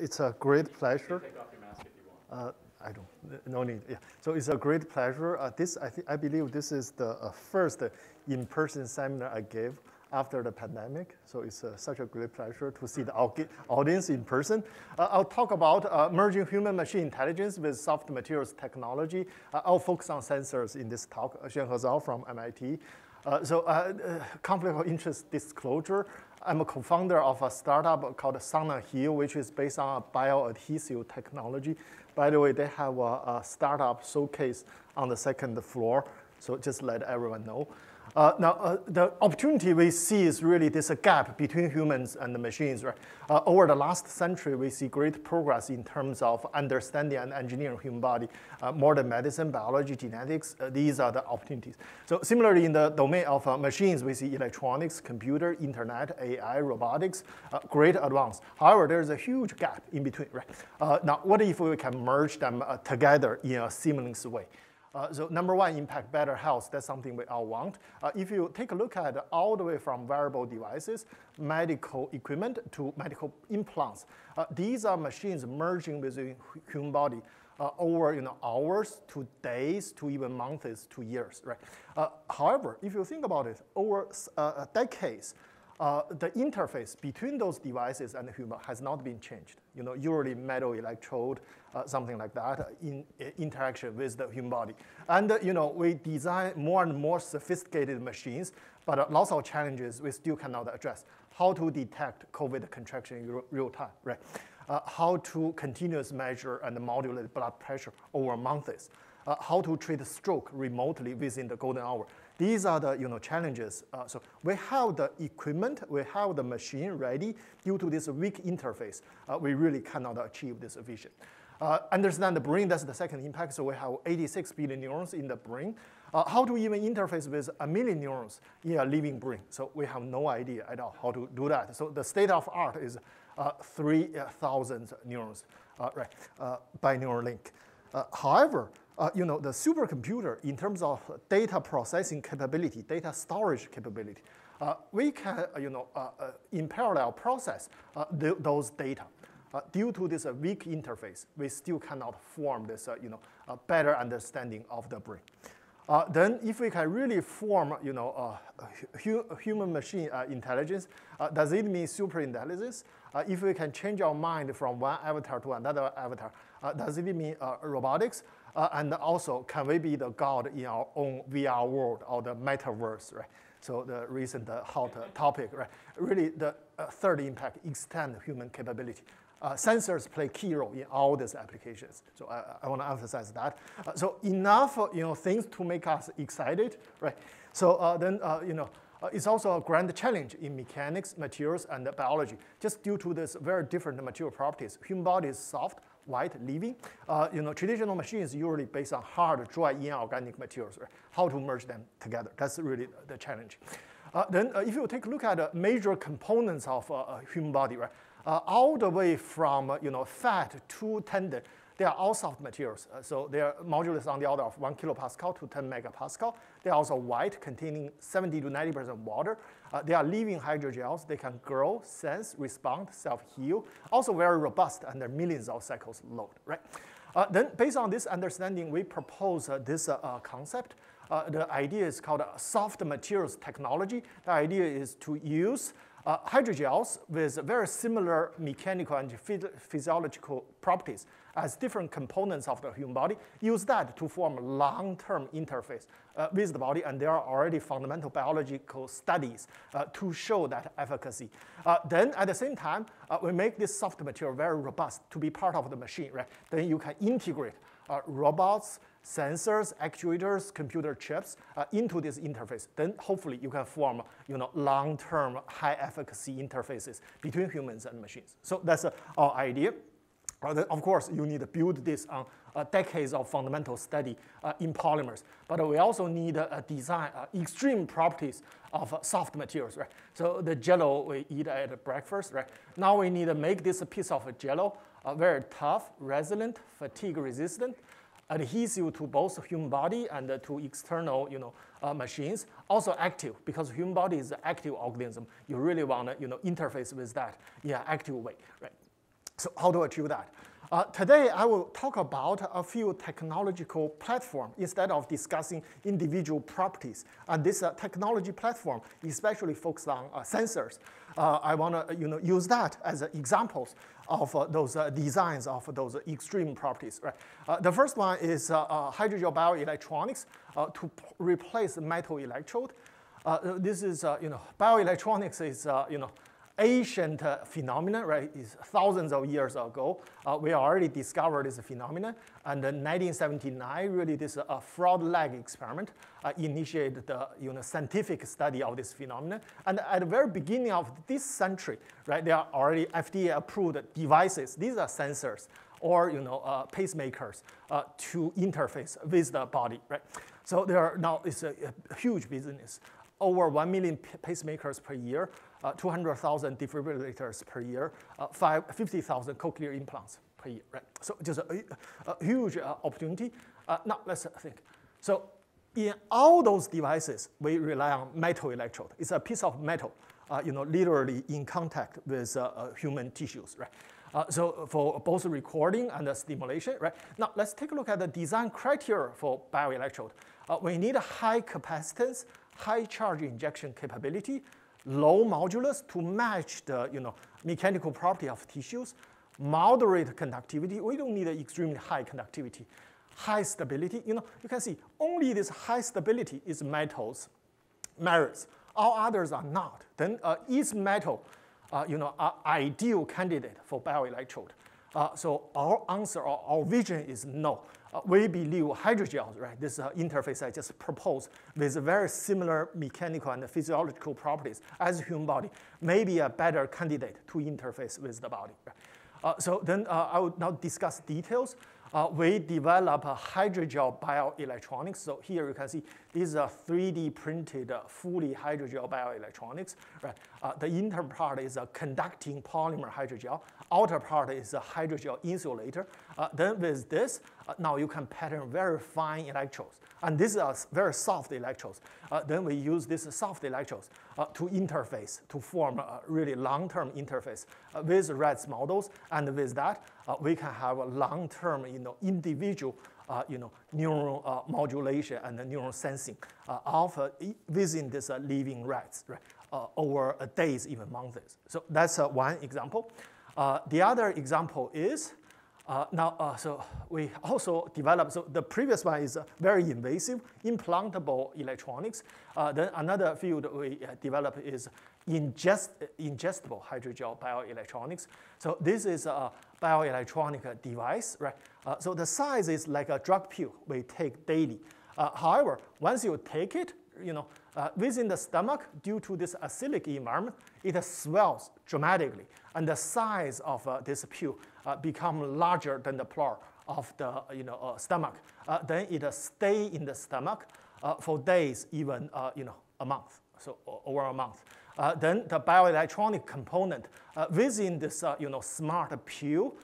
it's a great pleasure. take off your mask if you want. Uh, I don't, no need, yeah. So it's a great pleasure. Uh, this, I, I believe this is the uh, first in-person seminar I gave after the pandemic. So it's uh, such a great pleasure to see the audience in person. Uh, I'll talk about uh, merging human-machine intelligence with soft materials technology. I'll focus on sensors in this talk. Xuanhe Zhao from MIT. so conflict of interest disclosure. I'm a co-founder of a startup called Sana Heal, which is based on a bioadhesive technology. By the way, they have a, a startup showcase on the second floor, so just let everyone know. Uh, now, uh, the opportunity we see is really this uh, gap between humans and the machines, right? Uh, over the last century, we see great progress in terms of understanding and engineering human body. Uh, modern medicine, biology, genetics, uh, these are the opportunities. So similarly, in the domain of machines, we see electronics, computer, internet, AI, robotics, great advance. However, there's a huge gap in between, right? now, what if we can merge them together in a seamless way? Uh, so number one, impact better health. That's something we all want. Uh, if you take a look at all the way from wearable devices, medical equipment to medical implants, uh, these are machines merging with the human body uh, over you know, hours to days to even months to years, right? Uh, however, if you think about it, over uh, decades, uh, the interface between those devices and the human has not been changed. You know, usually metal electrode, uh, something like that, uh, in uh, interaction with the human body. And uh, you know, we design more and more sophisticated machines, but uh, lots of challenges we still cannot address. How to detect COVID contraction in real time, right? how to continuous measure and modulate blood pressure over months. how to treat stroke remotely within the golden hour. These are the you know, challenges. Uh, so we have the equipment, we have the machine ready. Due to this weak interface, uh, we really cannot achieve this vision. Uh, understand the brain, that's the second impact. So we have 86 billion neurons in the brain. Uh, how to even interface with a million neurons in a living brain? So we have no idea at all how to do that. So the state of art is uh, 3,000 neurons, uh, right, by Neuralink. however, uh, you know, the supercomputer in terms of data processing capability, data storage capability, uh, we can, uh, you know, uh, uh, in parallel process uh, th those data. Uh, due to this uh, weak interface, we still cannot form this, uh, you know, a better understanding of the brain. then if we can really form, you know, hu human-machine intelligence, does it mean super intelligence? if we can change our mind from one avatar to another avatar, does it mean robotics? Uh, and also, can we be the God in our own VR world or the metaverse, right? So the recent uh, hot uh, topic, right? Really, the uh, third impact, extend human capability. Uh, sensors play key role in all these applications. So I, I want to emphasize that. Uh, so enough, you know, things to make us excited, right? So then, you know, it's also a grand challenge in mechanics, materials, and biology, just due to this very different material properties. Human body is soft, white living. Uh, you know, traditional machines usually based on hard, dry, inorganic materials. Right? How to merge them together? That's really the challenge. Uh, then, uh, if you take a look at the major components of a uh, human body, right, uh, all the way from you know fat to tendon, they are all soft materials. Uh, so their modulus on the order of 1 kilopascal to 10 megapascal. They are also white, containing 70 to 90% water. Uh, they are living hydrogels. They can grow, sense, respond, self-heal. Also very robust under millions of cycles load, right? Uh, then based on this understanding, we propose uh, this uh, uh, concept. the idea is called soft materials technology. The idea is to use hydrogels with very similar mechanical and physiological properties as different components of the human body, use that to form long-term interface uh, with the body, and there are already fundamental biological studies uh, to show that efficacy. Uh, then at the same time, uh, we make this soft material very robust to be part of the machine, right? Then you can integrate uh, robots, sensors, actuators, computer chips uh, into this interface. Then hopefully you can form you know, long-term high efficacy interfaces between humans and machines. So that's our idea. Uh, of course, you need to build this on uh, decades of fundamental study uh, in polymers. But we also need uh, design uh, extreme properties of uh, soft materials, right? So the jello we eat at breakfast, right? Now we need to make this piece of jello very tough, resilient, fatigue resistant, adhesive to both human body and to external you know, machines, also active, because human body is an active organism. You really want to you know, interface with that in an active way, right? So how to achieve that? Uh, today, I will talk about a few technological platforms instead of discussing individual properties. And this uh, technology platform especially focused on uh, sensors. Uh, I want to you know, use that as examples of uh, those uh, designs of those extreme properties. Right? the first one is hydrogel bioelectronics to replace metal electrode. this is, you know, bioelectronics is, you know, ancient phenomenon, right? Is thousands of years ago. Uh, we already discovered this phenomenon. And in 1979, really, this uh, frog leg experiment uh, initiated the you know, scientific study of this phenomenon. And at the very beginning of this century, right, there are already FDA-approved devices. These are sensors or you know, uh, pacemakers uh, to interface with the body, right? So there are now it's a, a huge business over 1 million pacemakers per year, uh, 200,000 defibrillators per year, uh, 50,000 cochlear implants per year, right? So just a, a huge uh, opportunity. Uh, now let's think. So in all those devices, we rely on metal electrode. It's a piece of metal, uh, you know, literally in contact with uh, human tissues, right? Uh, so for both recording and the stimulation, right? Now let's take a look at the design criteria for bioelectrode. Uh, we need a high capacitance, high charge injection capability, low modulus to match the you know, mechanical property of tissues, moderate conductivity. We don't need extremely high conductivity. High stability, you know, you can see only this high stability is metals merits. All others are not. Then uh, is metal, uh, you know, ideal candidate for bioelectrode? Uh, so our answer or our vision is no. We believe hydrogels, right, this uh, interface I just proposed with very similar mechanical and physiological properties as human body may be a better candidate to interface with the body. Right? Uh, so then uh, I will now discuss details uh, we develop a hydrogel bioelectronics. So here you can see these are 3D printed uh, fully hydrogel bioelectronics. Right? Uh, the inner part is a conducting polymer hydrogel. Outer part is a hydrogel insulator. Uh, then with this, uh, now you can pattern very fine electrodes. And these are very soft electrodes. Uh, then we use these soft electrodes uh, to interface, to form a really long-term interface uh, with rats models. And with that, uh, we can have a long-term, you know, individual, uh, you know, neural uh, modulation and neural sensing of within this living rats, right? over days, even months. So that's one example. the other example is uh, now, uh, so we also developed, so the previous one is uh, very invasive, implantable electronics. Uh, then another field we uh, developed is ingest, ingestible hydrogel bioelectronics. So this is a bioelectronic device, right? So the size is like a drug pill we take daily. however, once you take it, you know, uh, within the stomach, due to this acyclic environment, it swells dramatically, and the size of uh, this pill uh, become larger than the floor of the you know, uh, stomach. Uh, then it stay in the stomach uh, for days, even you know, a month, so over a month. then the bioelectronic component within this you know, smart pill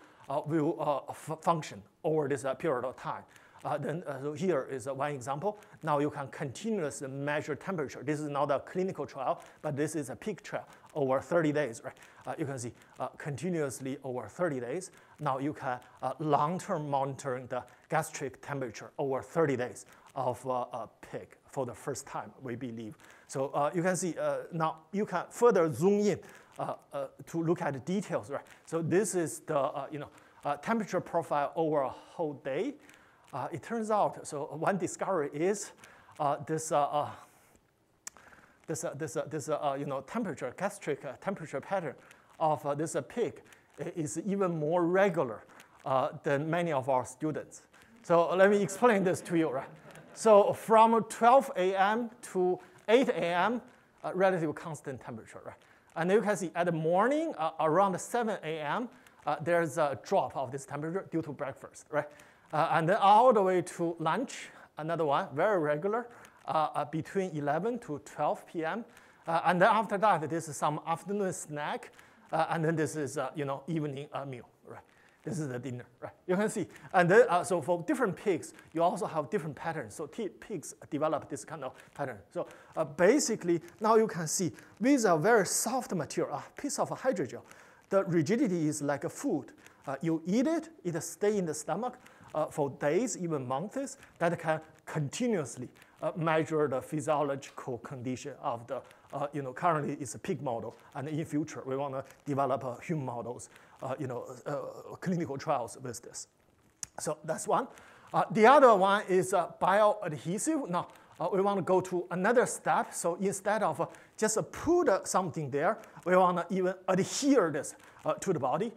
will function over this period of time. Uh, then uh, so here is uh, one example. Now you can continuously measure temperature. This is not a clinical trial, but this is a peak trial over 30 days, right? Uh, you can see uh, continuously over 30 days. Now you can uh, long-term monitoring the gastric temperature over 30 days of a pig for the first time, we believe. So you can see now you can further zoom in to look at the details, right? So this is the you know temperature profile over a whole day. Uh, it turns out, so one discovery is uh, this, uh, uh this, uh, this, uh, this uh, you know, temperature, gastric temperature pattern of this pig is even more regular than many of our students. So let me explain this to you. Right? So from 12 a.m. to 8 a.m., relative constant temperature. Right? And you can see at the morning, around 7 a.m., there's a drop of this temperature due to breakfast. Right? Uh, and then all the way to lunch, another one, very regular, uh, uh between 11 to 12 p.m. Uh, and then after that, this is some afternoon snack, uh, and then this is, you know, evening meal, right? This is the dinner, right? You can see. And then, uh, so for different pigs, you also have different patterns. So pigs develop this kind of pattern. So uh, basically, now you can see with a very soft material, a piece of hydrogel, the rigidity is like a food. Uh, you eat it, it stay in the stomach uh, for days, even months. That can continuously uh, measure the physiological condition of the, uh, you know, currently it's a pig model, and in future we want to develop uh, human models, uh, you know, clinical trials with this. So that's one. the other one is bioadhesive. Now, we want to go to another step. So instead of just put something there, we want to even adhere this to the body.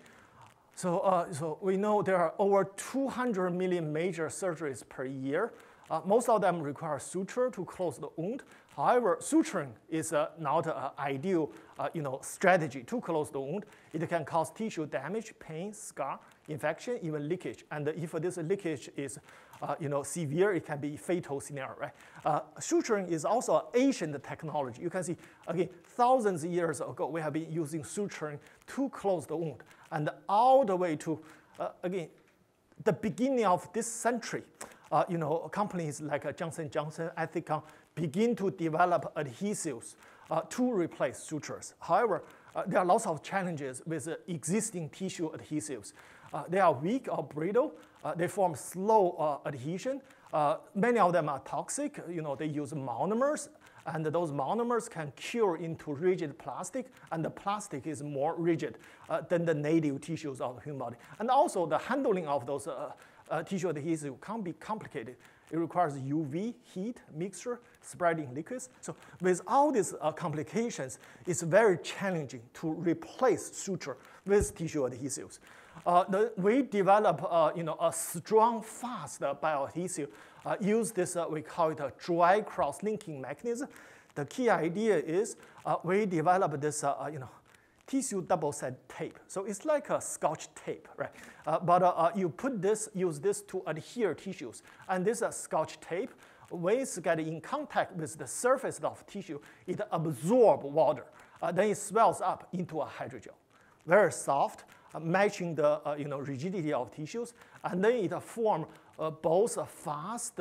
So, uh, so we know there are over 200 million major surgeries per year. Uh, most of them require suture to close the wound. However, suturing is uh, not an ideal uh, you know, strategy to close the wound. It can cause tissue damage, pain, scar, infection, even leakage. And if this leakage is uh, you know, severe, it can be fatal scenario. Right? Uh, suturing is also an ancient technology. You can see, again, thousands of years ago, we have been using suturing to close the wound and all the way to, uh, again, the beginning of this century, uh, you know, companies like uh, Johnson Johnson, Ethicon begin to develop adhesives uh, to replace sutures. However, uh, there are lots of challenges with uh, existing tissue adhesives. they are weak or brittle. they form slow adhesion. many of them are toxic. You know, they use monomers and those monomers can cure into rigid plastic, and the plastic is more rigid uh, than the native tissues of the human body. And also the handling of those uh, uh, tissue adhesive can be complicated. It requires UV, heat, mixture, spreading liquids. So with all these uh, complications, it's very challenging to replace suture with tissue adhesives. Uh, the, we develop uh, you know, a strong, fast bioadhesive uh, use this, uh, we call it a dry cross-linking mechanism. The key idea is uh, we develop this, uh, uh, you know, tissue double-sided tape. So it's like a scotch tape, right? Uh, but you put this, use this to adhere tissues. And this is scotch tape, when it's getting in contact with the surface of tissue, it absorbs water. then it swells up into a hydrogel. Very soft, matching the you know, rigidity of tissues. And then it forms both a fast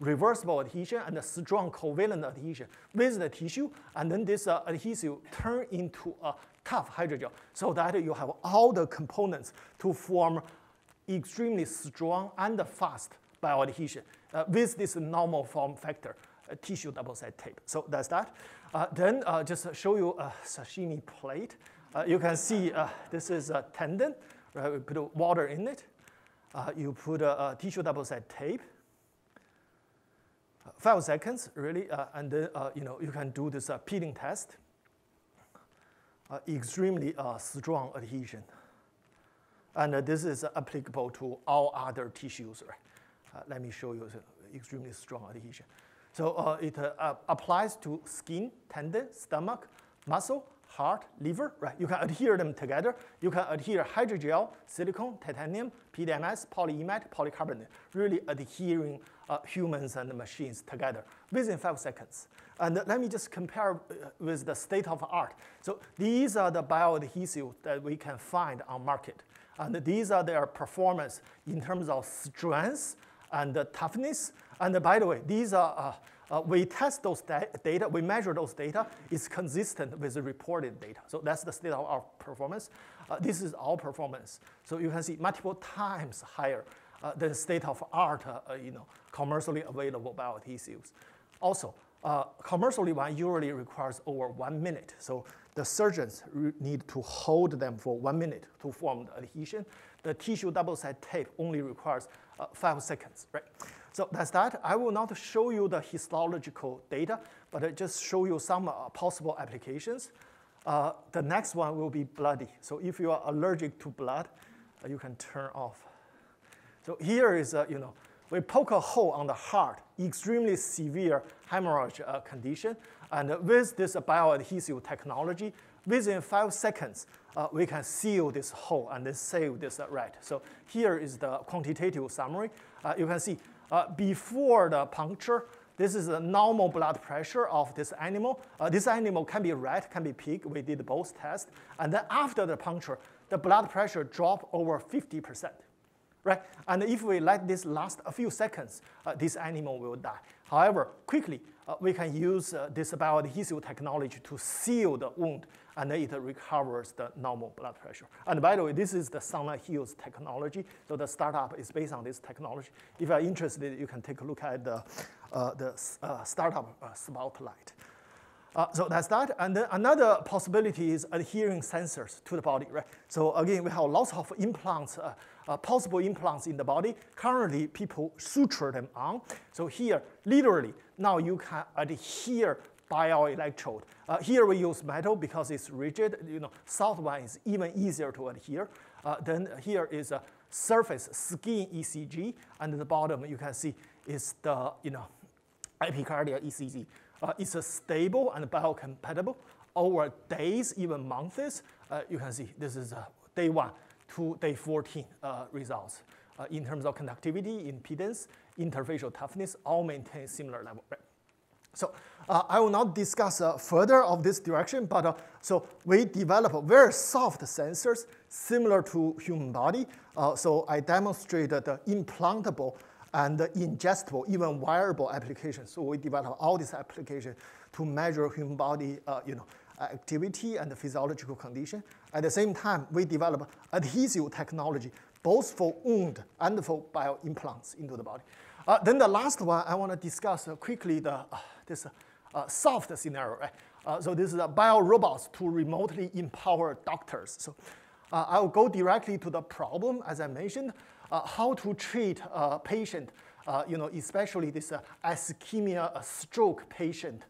reversible adhesion and a strong covalent adhesion with the tissue, and then this uh, adhesive turn into a tough hydrogel so that you have all the components to form extremely strong and fast bioadhesion uh, with this normal form factor uh, tissue double-sided tape. So that's that. Then just show you a sashimi plate. you can see this is a tendon, right? We put water in it uh, you put a, a tissue double-sided tape, five seconds really, uh, and then uh, you know you can do this uh, peeling test. Uh, extremely uh, strong adhesion, and this is applicable to all other tissues. Right? let me show you extremely strong adhesion. So it applies to skin, tendon, stomach, muscle, heart, liver, right? You can adhere them together. You can adhere hydrogel, silicone, titanium, PDMS, polyimide, polycarbonate, really adhering uh, humans and machines together within five seconds. And let me just compare uh, with the state of art. So these are the bioadhesive that we can find on market. And these are their performance in terms of strength and toughness. And by the way, these are uh, uh, we test those da data, we measure those data, it's consistent with the reported data. So that's the state of our performance. Uh, this is our performance. So you can see multiple times higher uh, than state of art, uh, uh, you know, commercially available bioadhesives. Also, uh, commercially one usually requires over one minute. So the surgeons need to hold them for one minute to form the adhesion. The tissue double-sided tape only requires five seconds, right? So that's that. I will not show you the histological data, but I just show you some uh, possible applications. Uh, the next one will be bloody. So if you are allergic to blood, uh, you can turn off. So here is, uh, you know, we poke a hole on the heart, extremely severe hemorrhage uh, condition. And with this bioadhesive technology, within five seconds, uh, we can seal this hole and then save this rat. So here is the quantitative summary. you can see uh, before the puncture, this is the normal blood pressure of this animal. Uh, this animal can be rat, can be pig. We did both tests. And then after the puncture, the blood pressure dropped over 50%. Right? And if we let this last a few seconds, uh, this animal will die. However, quickly, uh, we can use uh, this bioadhesive technology to seal the wound and it recovers the normal blood pressure. And by the way, this is the SanaHeal's technology. So the startup is based on this technology. If you're interested, you can take a look at the, uh, the uh, startup uh, spotlight. Uh, so that's that. And then another possibility is adhering sensors to the body, right? So again, we have lots of implants, uh, uh, possible implants in the body. Currently, people suture them on. So here, literally, now you can adhere bioelectrode. Uh, here we use metal because it's rigid. You know, soft one is even easier to adhere. Uh, then here is a surface skin ECG, and at the bottom you can see is the you know epicardial ECG. Uh, it's a stable and biocompatible over days, even months. Uh, you can see this is uh, day one to day 14 uh, results. in terms of conductivity, impedance, interfacial toughness, all maintain similar level. Right? So uh, I will not discuss uh, further of this direction, but uh, so we develop very soft sensors similar to human body. Uh, so I demonstrated the implantable and ingestible, even wearable applications. So we develop all these applications to measure human body, uh, you know, activity and physiological condition. At the same time, we develop adhesive technology, both for wound and for bioimplants into the body. Uh, then the last one, I want to discuss uh, quickly the, uh, this uh, soft scenario. Right? Uh, so this is a biorobots to remotely empower doctors. So uh, I'll go directly to the problem, as I mentioned, how to treat a patient, you know, especially this ischemia stroke patient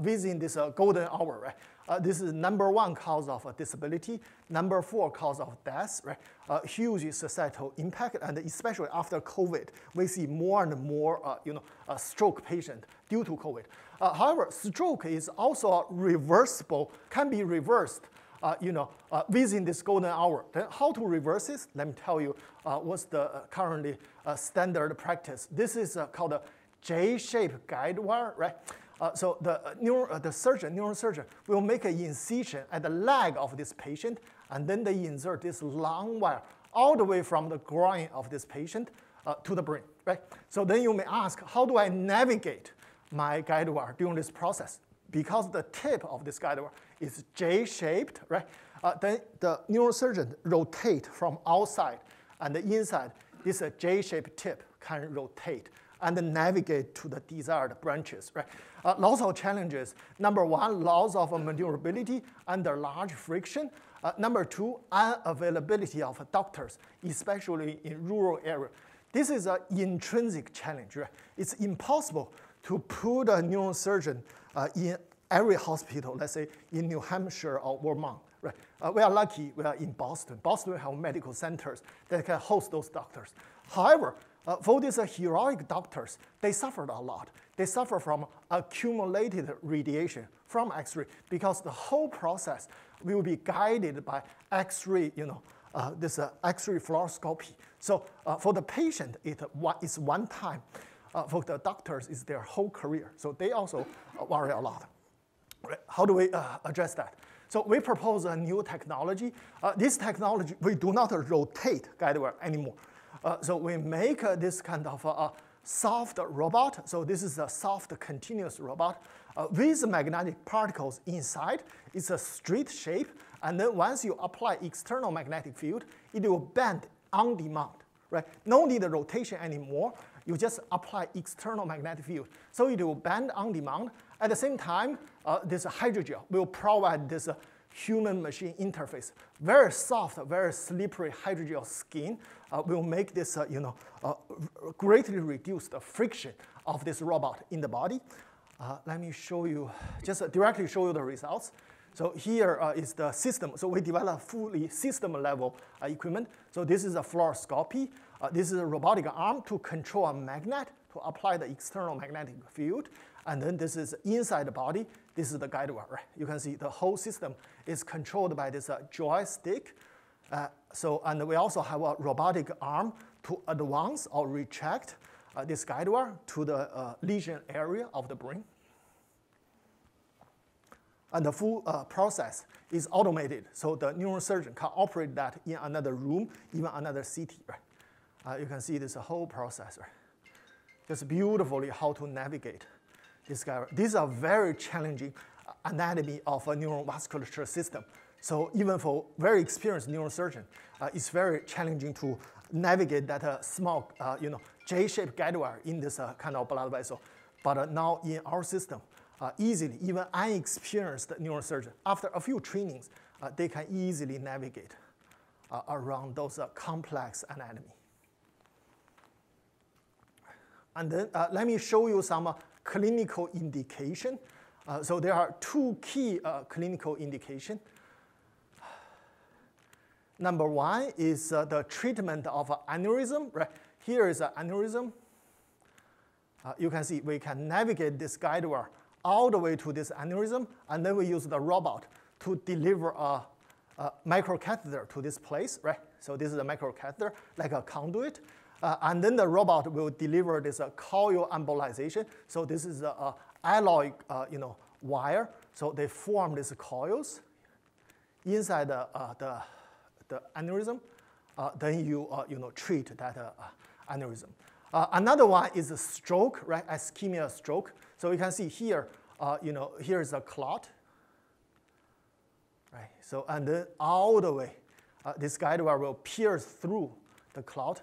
within this golden hour. Right? Uh, this is number one cause of uh, disability, number four cause of death, right? Uh, huge societal impact, and especially after COVID, we see more and more, uh, you know, stroke patient due to COVID. Uh, however, stroke is also reversible, can be reversed, uh, you know, within this golden hour. Then how to reverse this? Let me tell you what's the currently standard practice. This is called a J-shaped guide wire, right? Uh, so the, uh, neuro, uh, the surgeon, neurosurgeon, will make an incision at the leg of this patient, and then they insert this long wire all the way from the groin of this patient uh, to the brain, right? So then you may ask, how do I navigate my guide wire during this process? Because the tip of this guide wire is J-shaped, right? Uh, then the neurosurgeon rotate from outside and the inside, this J-shaped tip can rotate and navigate to the desired branches, right? Uh, lots of challenges. Number one, loss of maneuverability under large friction. Uh, number two, unavailability of doctors, especially in rural areas. This is an intrinsic challenge. Right? It's impossible to put a neurosurgeon uh, in every hospital, let's say in New Hampshire or Vermont. Right? Uh, we are lucky we are in Boston. Boston have medical centers that can host those doctors. However, uh, for these uh, heroic doctors, they suffered a lot. They suffer from accumulated radiation from X-ray because the whole process will be guided by X-ray, you know, uh, this uh, X-ray fluoroscopy. So uh, for the patient, it is one time. Uh, for the doctors, it's their whole career. So they also worry a lot. How do we address that? So we propose a new technology. this technology, we do not rotate guidewire anymore. Uh, so we make uh, this kind of a soft robot. So this is a soft continuous robot uh, with magnetic particles inside. It's a straight shape. And then once you apply external magnetic field, it will bend on demand, right? No need rotation anymore. You just apply external magnetic field. So it will bend on demand. At the same time, uh, this hydrogel will provide this uh, human-machine interface. Very soft, very slippery hydrogel skin uh, will make this, uh, you know, uh, greatly reduce the friction of this robot in the body. Uh, let me show you, just directly show you the results. So here uh, is the system. So we develop fully system level uh, equipment. So this is a fluoroscopy. this is a robotic arm to control a magnet to apply the external magnetic field. And then this is inside the body. This is the guide wire. You can see the whole system is controlled by this uh, joystick. Uh, so, and we also have a robotic arm to advance or retract uh, this guide wire to the uh, lesion area of the brain. And the full uh, process is automated, so the neurosurgeon can operate that in another room, even another city. Right? Uh, you can see this whole process. Right? just beautifully how to navigate guy. These are very challenging anatomy of a neurovasculature system. So even for very experienced neurosurgeon, uh, it's very challenging to navigate that uh, small, uh, you know, J-shaped guide wire in this uh, kind of blood vessel. But uh, now in our system, uh, easily, even unexperienced neurosurgeon, after a few trainings, they can easily navigate around those complex anatomy. And then let me show you some clinical indication. so there are two key clinical indication. Number one is uh, the treatment of aneurysm. Right here is an aneurysm. Uh, you can see we can navigate this guide wire all the way to this aneurysm, and then we use the robot to deliver a, a microcatheter to this place, right? So this is a microcatheter, like a conduit. Uh, and then the robot will deliver this uh, coil embolization. So this is a, a alloy, uh, you know, wire. So they form these coils inside the, uh, the the aneurysm, uh, then you, uh, you know, treat that aneurysm. another one is a stroke, right? Ischemia stroke. So you can see here, you know, here is a clot, right? So and then all the way, this guide wire will pierce through the clot.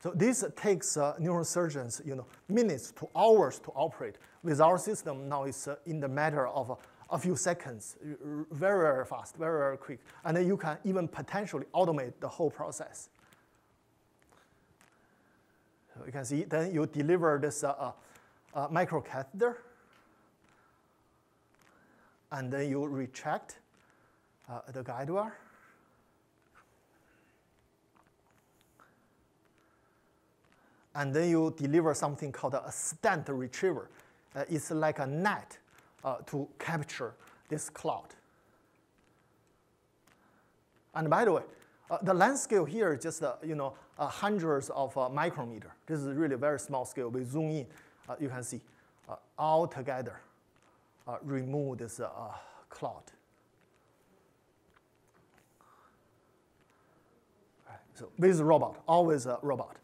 So this takes uh, neurosurgeons, you know, minutes to hours to operate. With our system now, it's uh, in the matter of uh, a few seconds, very, very fast, very, very quick. And then you can even potentially automate the whole process. So you can see, then you deliver this uh, uh, uh, microcatheter, and then you retract uh, the guide wire. And then you deliver something called a stent retriever. Uh, it's like a net uh, to capture this clot. And by the way, uh, the length scale here is just uh, you know uh, hundreds of uh, micrometer. This is really a very small scale. We zoom in, you can see all together remove this clot. Right. So with robot, always a robot.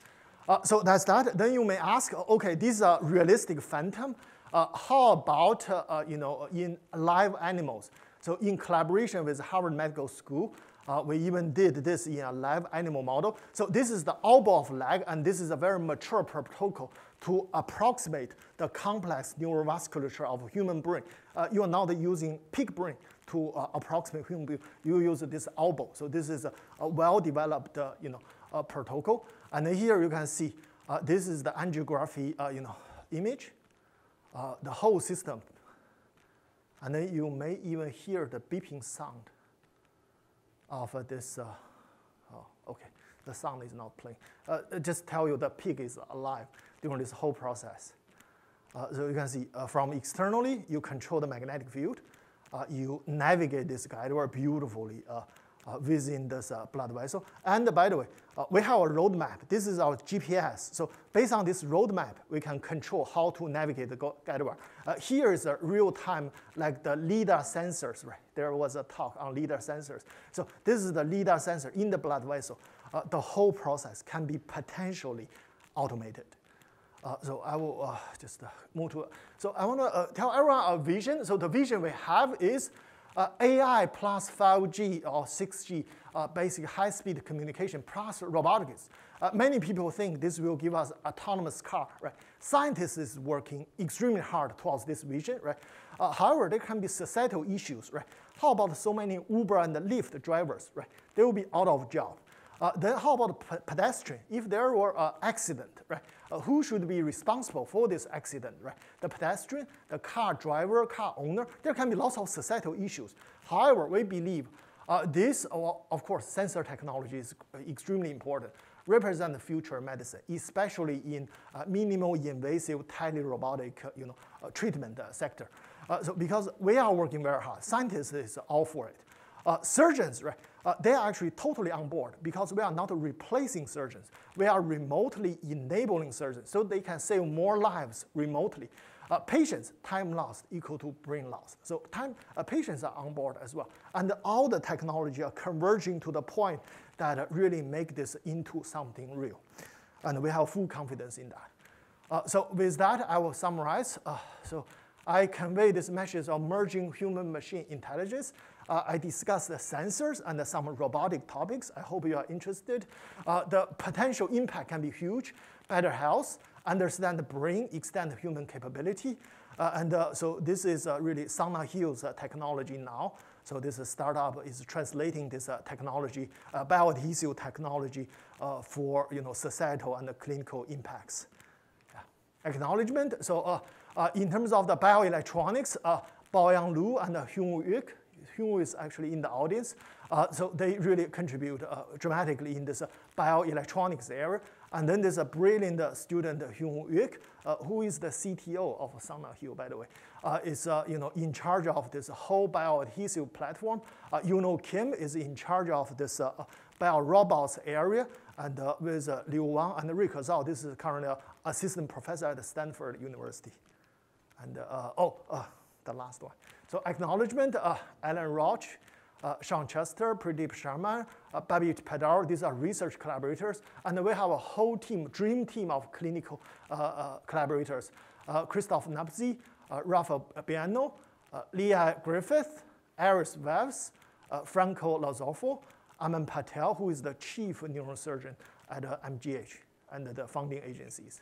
So that's that. Then you may ask, okay, these are realistic phantom. Uh, how about uh, uh, you know in live animals? So in collaboration with Harvard Medical School, uh, we even did this in a live animal model. So this is the elbow of leg, and this is a very mature protocol to approximate the complex neurovasculature of human brain. Uh, you are not using pig brain to uh, approximate human brain. You use this elbow. So this is a, a well-developed you know, protocol. And here you can see this is the angiography you know, image uh, the whole system. And then you may even hear the beeping sound of uh, this. Uh, oh, okay, the sound is not playing. Uh, just tell you the pig is alive during this whole process. Uh, so you can see uh, from externally, you control the magnetic field. you navigate this guide wire beautifully uh, within this uh, blood vessel. And by the way, uh, we have a roadmap. This is our GPS. So based on this roadmap, we can control how to navigate the guide wire. Uh, here is a real time, like the LIDAR sensors, right? There was a talk on LIDAR sensors. So this is the LIDAR sensor in the blood vessel. Uh, the whole process can be potentially automated. Uh, so I will uh, just uh, move to, so I want to uh, tell everyone our vision. So the vision we have is uh, AI plus 5G or 6G, uh, basic high-speed communication plus robotics. Uh, many people think this will give us autonomous car, right? Scientists is working extremely hard towards this vision, right? Uh, however, there can be societal issues, right? How about so many Uber and Lyft drivers, right? They will be out of job. Uh, then how about pedestrian? If there were an accident, right? Uh, who should be responsible for this accident, right? The pedestrian, the car driver, car owner. There can be lots of societal issues. However, we believe uh, this, uh, of course, sensor technology is extremely important. Represent the future medicine, especially in uh, minimal invasive tele-robotic, uh, you know, treatment sector. so because we are working very hard, scientists is all for it. Surgeons, right? uh, they are actually totally on board because we are not replacing surgeons. We are remotely enabling surgeons so they can save more lives remotely. Uh, patients, time lost equal to brain loss. So time, uh, patients are on board as well. And all the technology are converging to the point that uh, really make this into something real. And we have full confidence in that. Uh, so with that, I will summarize. Uh, so I convey this message of merging human-machine intelligence. Uh, I discussed the sensors and some robotic topics. I hope you are interested. Uh, the potential impact can be huge. Better health, understand the brain, extend human capability. Uh, and uh, so this is uh, really SanaHeal's technology now. So this startup is translating this technology, bioadhesive technology, for you know societal and clinical impacts. Yeah. Acknowledgement. So in terms of the bioelectronics, Bao Baoyang Lu and Hyunwoo Yuk, Is actually in the audience. Uh, so they really contribute uh, dramatically in this uh, bioelectronics area. And then there's a brilliant student, Hyunwoo Yuk, uh, who is the CTO of Sana Hill, by the way, uh, is uh, you know, in charge of this whole bioadhesive platform. Uh, Yoonho Kim is in charge of this uh, biorobots area, and uh, with Liu Wang and Ruike Zhao, this is currently assistant professor at Stanford University. And oh, the last one. So acknowledgement, Ellen Roche, uh, Shawn Chester, Pradeep Sharma, uh, Babit Padar, these are research collaborators. And we have a whole team, dream team of clinical uh, uh collaborators. Uh, Christoph Nabzdyk, uh, Rafa Biano, uh, Leah Griffith, Aris Vevs, Franco Lazzolfo, Aman Patel, who is the chief neurosurgeon at MGH and the funding agencies.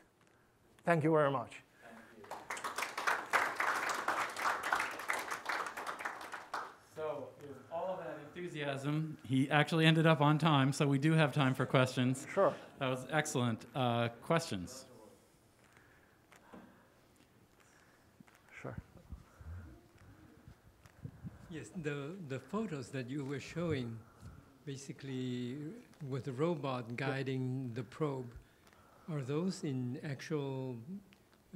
Thank you very much. Enthusiasm. He actually ended up on time, so we do have time for questions. Sure. That was excellent. Uh, questions? Sure. Yes, the, the photos that you were showing, basically with the robot guiding the probe, are those in actual,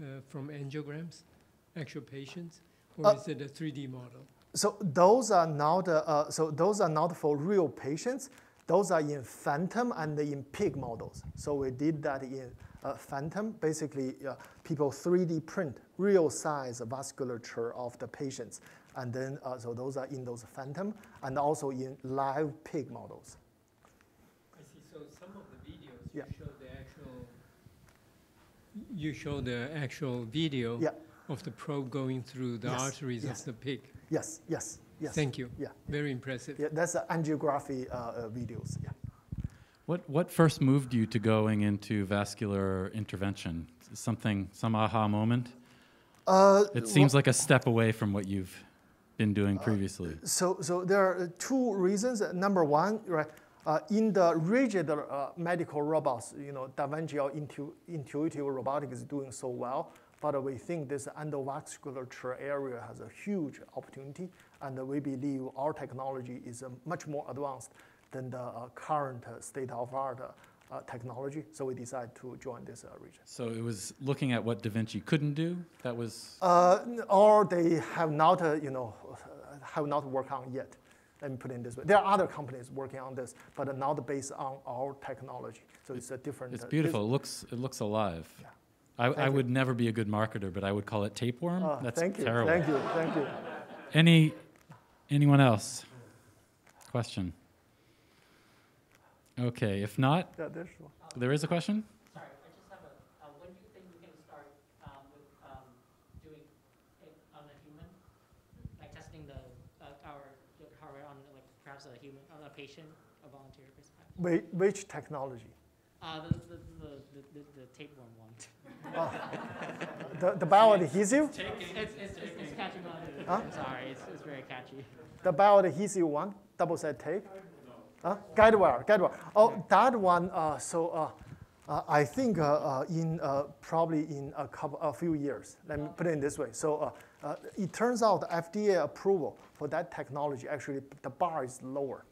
uh, from angiograms, actual patients, or uh, is it a 3D model? So those are not, uh, so those are not for real patients. Those are in phantom and in pig models. So we did that in uh, phantom. Basically, uh, people 3D print real size vasculature of the patients. And then, uh, so those are in those phantom and also in live pig models. I see. So some of the videos you yeah. show the actual, you show the actual video yeah. of the probe going through the yes. arteries yes. of the pig. Yes, yes, yes. Thank you. Yeah. Very impressive. Yeah, that's angiography uh, uh, videos. Yeah. What, what first moved you to going into vascular intervention? Something, some aha moment? Uh, it seems well, like a step away from what you've been doing previously. Uh, so, so there are two reasons. Number one, right, uh, in the rigid uh, medical robots, you know, Da Vinci or intu intuitive robotics is doing so well. But we think this endovasculature area has a huge opportunity, and we believe our technology is uh, much more advanced than the uh, current uh, state-of-art uh, technology. So we decided to join this uh, region. So it was looking at what Da Vinci couldn't do. That was. Uh, or they have not, you know, have not worked on yet. Let me put it this way. There are other companies working on this, but not based on our technology. So it's a different. It's beautiful. it looks it looks alive. Yeah. I, I would never be a good marketer, but I would call it tapeworm. Oh, That's thank you, terrible. Thank you, thank you. Any, anyone else? Question? Okay, if not, yeah, there's one. there is a question? Sorry, I just have a, uh, when do you think we can start um, with um, doing on a human? Like testing the, uh, our hardware on like perhaps a human, on a patient, a volunteer Wait, which technology? Uh, the, the, the, the, the tapeworm one. Oh. the, the bioadhesive? It's, it's, it's, it's catching on. Huh? I'm sorry, it's, it's very catchy. The bow bioadhesive one, double set tape? Huh? Guide wire, guide wire. Oh, that one, uh, so uh, uh, I think uh, uh, in uh, probably in a couple, a few years. Let me put it in this way. So it turns out the FDA approval for that technology, actually the bar is lower.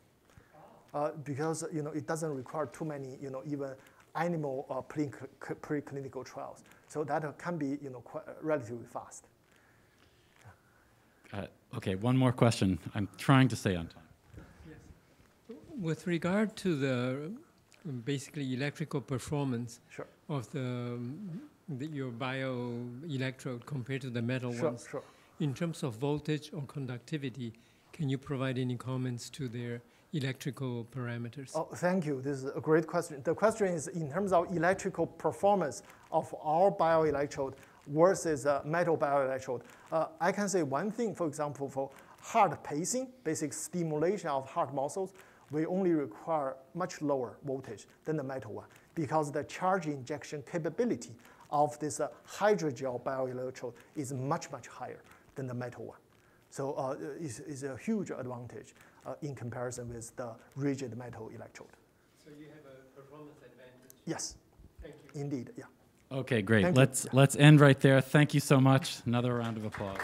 because you know it doesn't require too many you know even animal uh, preclinical trials. So that can be you know, quite, uh, relatively fast. Uh, okay, one more question. I'm trying to stay on time. Yes. With regard to the basically electrical performance sure. of the, um, the, your bioelectrode compared to the metal sure, ones, sure. in terms of voltage or conductivity, can you provide any comments to their electrical parameters? Oh, thank you. This is a great question. The question is in terms of electrical performance of our bioelectrode versus a metal bioelectrode. Uh, I can say one thing, for example, for heart pacing, basic stimulation of heart muscles, we only require much lower voltage than the metal one because the charge injection capability of this uh, hydrogel bioelectrode is much, much higher than the metal one. So uh, it's, it's a huge advantage uh, in comparison with the rigid metal electrode. So you have a performance advantage. Yes, Thank you. indeed, yeah. Okay, great. Thank let's let's end right there. Thank you so much. Another round of applause.